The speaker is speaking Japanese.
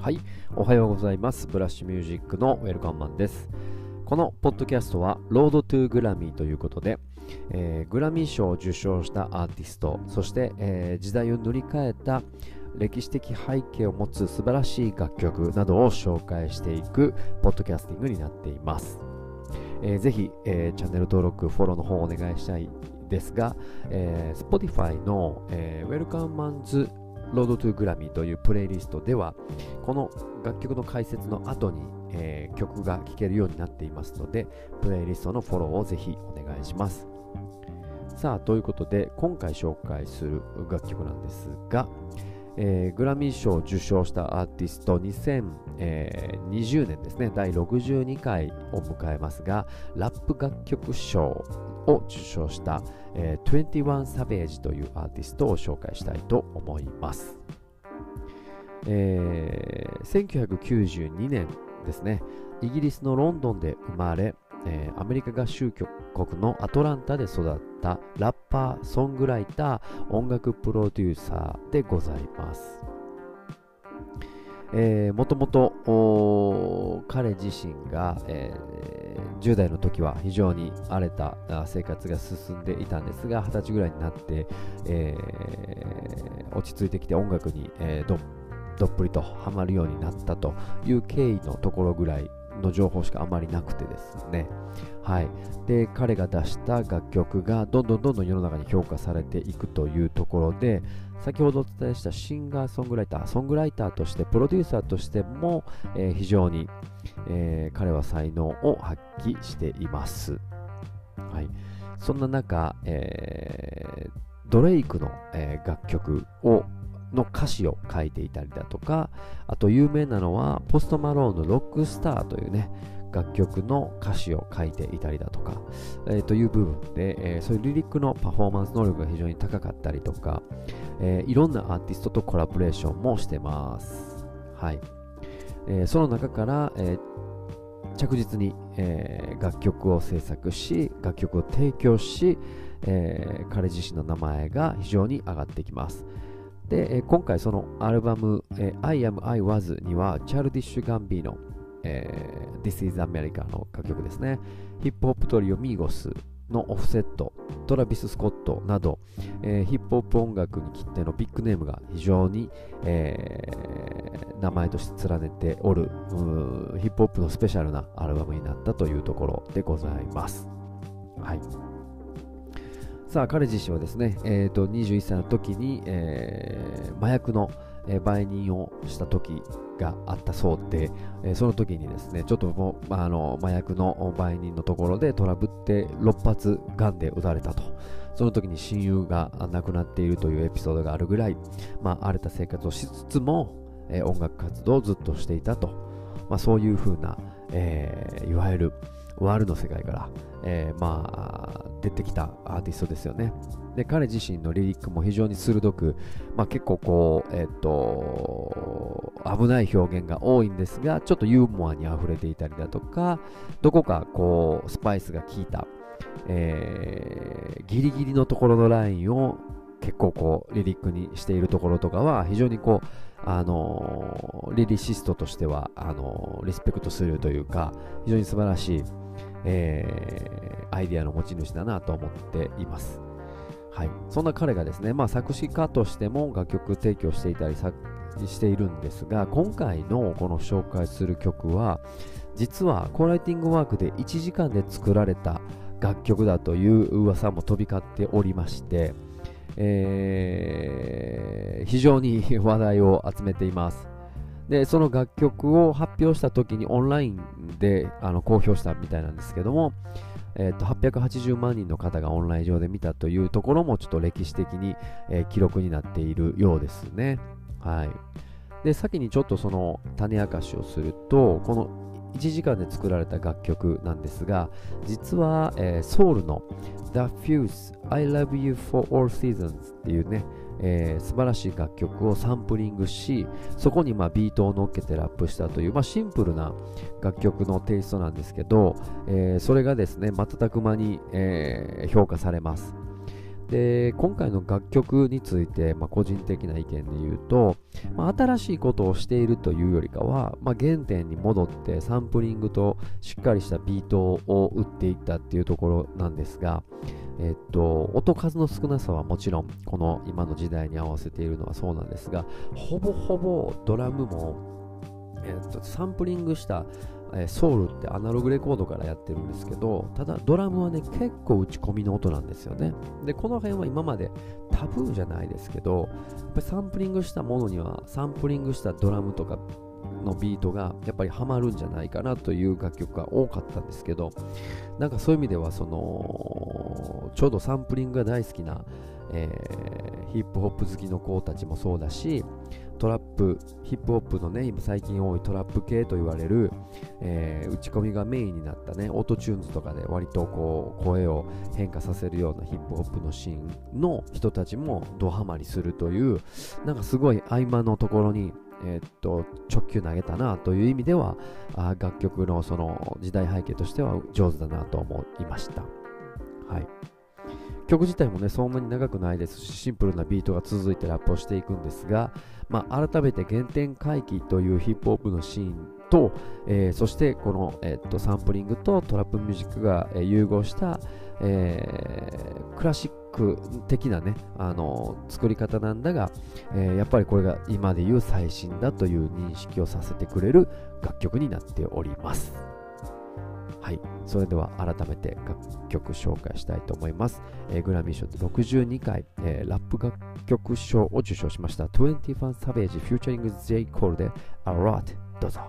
はい、おはようございます。ブラッシュミュージックのウェルカムマンです。このポッドキャストは、ロードトゥグラミーということで、えー、グラミー賞を受賞したアーティスト、そして、えー、時代を塗り替えた歴史的背景を持つ素晴らしい楽曲などを紹介していくポッドキャスティングになっています。えー、ぜひ、えー、チャンネル登録、フォローの方をお願いしたいですが、えー、Spotify の、えー、Welcome Man's ロードトゥグラミーというプレイリストでは、この楽曲の解説の後に、えー、曲が聴けるようになっていますので、プレイリストのフォローをぜひお願いします。さあ、ということで、今回紹介する楽曲なんですが、えー、グラミー賞を受賞したアーティスト2020年ですね。第62回を迎えますがラップ楽曲賞を受賞した、えー、21サベージというアーティストを紹介したいと思います、えー、1992年ですね。イギリスのロンドンで生まれ、えー、アメリカ合衆国のアトランタで育ったラッパー、ソングライター、音楽プロデューサーでございます。えー、もともと彼自身が、えー、10代の時は非常に荒れた生活が進んでいたんですが20歳ぐらいになって、えー、落ち着いてきて音楽に、えー、どどっぷりとハマるようになったという経緯のところぐらいの情報しかあまりなくてですね、はい、で彼が出した楽曲がどんどんどんどん世の中に評価されていくというところで先ほどお伝えしたシンガーソングライターソングライターとしてプロデューサーとしても、えー、非常に、えー、彼は才能を発揮しています、はい、そんな中、えー、ドレイクの、え楽曲をの歌詞を書いていたりだとか、あと有名なのは、ポストマローンのロックスターというね、楽曲の歌詞を書いていたりだとか、えー、という部分で、えー、そういうリリックのパフォーマンス能力が非常に高かったりとか、えー、いろんなアーティストとコラボレーションもしてます。はい。えー、その中から、えー、着実に、えー、楽曲を制作し、楽曲を提供し、えー、彼自身の名前が非常に上がってきます。で、え今回そのアルバム、え I Am I Was にはチャルディッシュ・ガンビーノ、えー、This is America の楽曲ですね。ヒップホップトリオミーゴスのオフセット、トラビス・スコットなど、えー、ヒップホップ音楽に切ってのビッグネームが非常に、えー、名前として連ねておるヒップホップのスペシャルなアルバムになったというところでございます。はい。さあ彼自身はですね、えーと、21歳の時に、えー、麻薬の、え、売人をした時があったそうで、え、その時にですねちょっともう、まあ、あの麻薬の売人のところでトラブって6発ガンで撃たれたと。その時に親友が亡くなっているというエピソードがあるぐらい、まあ、荒れた生活をしつつも、え、音楽活動をずっとしていたと、まあ、そういうふうな、えー、いわゆるワールドの世界から、えー、まあ、出てきたアーティストですよね。で、彼自身のリリックも非常に鋭く、まあ、結構こう、えっ、ー、と、危ない表現が多いんですが、ちょっとユーモアに溢れていたりだとか、どこかこう、スパイスが効いた、えー、ギリギリのところのラインを結構こう、リリックにしているところとかは、非常にこう、あのリリシストとしてはあのリスペクトするというか非常に素晴らしいえー、アイデアの持ち主だなと思っています。はい、そんな彼がですね、まあ、作詞家としても楽曲提供していたりしているんですが今回のこの紹介する曲は実はコーライティングワークで1時間で作られた楽曲だという噂も飛び交っておりまして、えー、非常に話題を集めていますでその楽曲を発表した時にオンラインであの公表したみたいなんですけども、えー、と880万人の方がオンライン上で見たというところもちょっと歴史的に、えー、記録になっているようですね。はい、で先にちょっとその種明かしをするとこの1時間で作られた楽曲なんですが実は、えー、ソウルの The Fuse I Love You for All Seasons っていうねえー、素晴らしい楽曲をサンプリングしそこにまビートを乗っけてラップしたという、まあ、シンプルな楽曲のテイストなんですけど、えー、それがですね瞬く間に、えー、評価されます。で今回の楽曲について、まあ、個人的な意見で言うと、まあ、新しいことをしているというよりかは、まあ、原点に戻ってサンプリングとしっかりしたビートを打っていったっていうところなんですが、えっと、音数の少なさはもちろんこの今の時代に合わせているのはそうなんですがほぼほぼドラムも、えっと、サンプリングしたえソウルってアナログレコードからやってるんですけどただドラムはね結構打ち込みの音なんですよね。でこの辺は今までタブーじゃないですけどやっぱりサンプリングしたものにはサンプリングしたドラムとかのビートがやっぱりハマるんじゃないかなという楽曲が多かったんですけどなんかそういう意味ではそのちょうどサンプリングが大好きな、えー、ヒップホップ好きの子たちもそうだしトラップ、ヒップホップのね、今最近多いトラップ系と言われる、えー、打ち込みがメインになったね、オートチューンズとかで割とこう声を変化させるようなヒップホップのシーンの人たちもドハマりするという、なんかすごい合間のところに、えー、っと直球投げたなという意味ではあ楽曲のその時代背景としては上手だなと思いました。はい曲自体もねそんなに長くないですしシンプルなビートが続いてラップをしていくんですが、まあ、改めて原点回帰というヒップホップのシーンと、えー、そしてこの、えー、っとサンプリングとトラップミュージックが、えー、融合した、えー、クラシック的なね、あの作り方なんだが、えやっぱりこれが今でいう最新だという認識をさせてくれる楽曲になっております。はい、それでは改めて楽曲紹介したいと思います。えー、グラミー賞62回、えー、ラップ楽曲賞を受賞しました21 Savage Futuring J. コールで A Lot どうぞ。